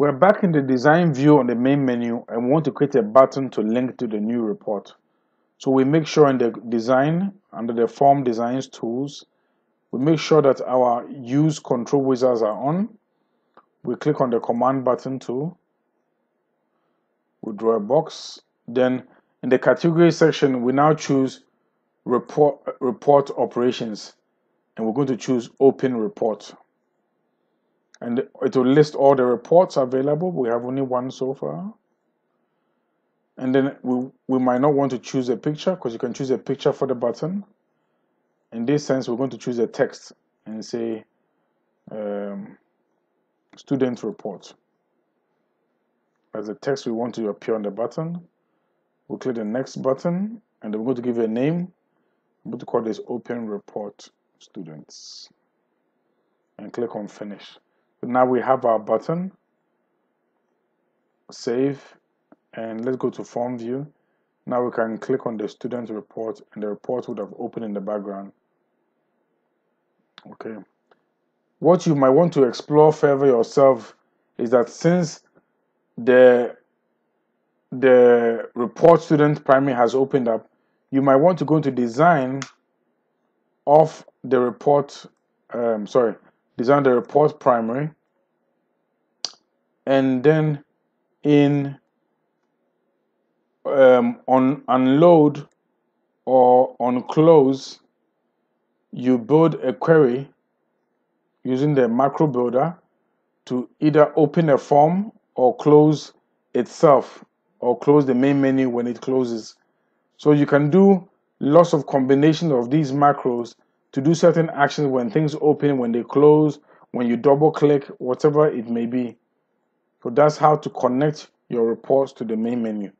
We're back in the design view on the main menu and we want to create a button to link to the new report. So we make sure in the design, under the form designs tools, we make sure that our use control wizards are on. We click on the command button too. We draw a box. Then in the category section, we now choose report, report operations and we're going to choose open report and it will list all the reports available. We have only one so far. And then we, we might not want to choose a picture because you can choose a picture for the button. In this sense, we're going to choose a text and say um, student report. As a text we want to appear on the button. We'll click the next button and we're going to give it a name. I'm going to call this open report students and click on finish now we have our button. Save. And let's go to form view. Now we can click on the student report and the report would have opened in the background. Okay. What you might want to explore further yourself is that since the the report student primary has opened up you might want to go into design of the report um, sorry design the report primary. And then in um, on unload or on close you build a query using the macro builder to either open a form or close itself or close the main menu when it closes. So you can do lots of combinations of these macros to do certain actions when things open, when they close, when you double click, whatever it may be. So that's how to connect your reports to the main menu.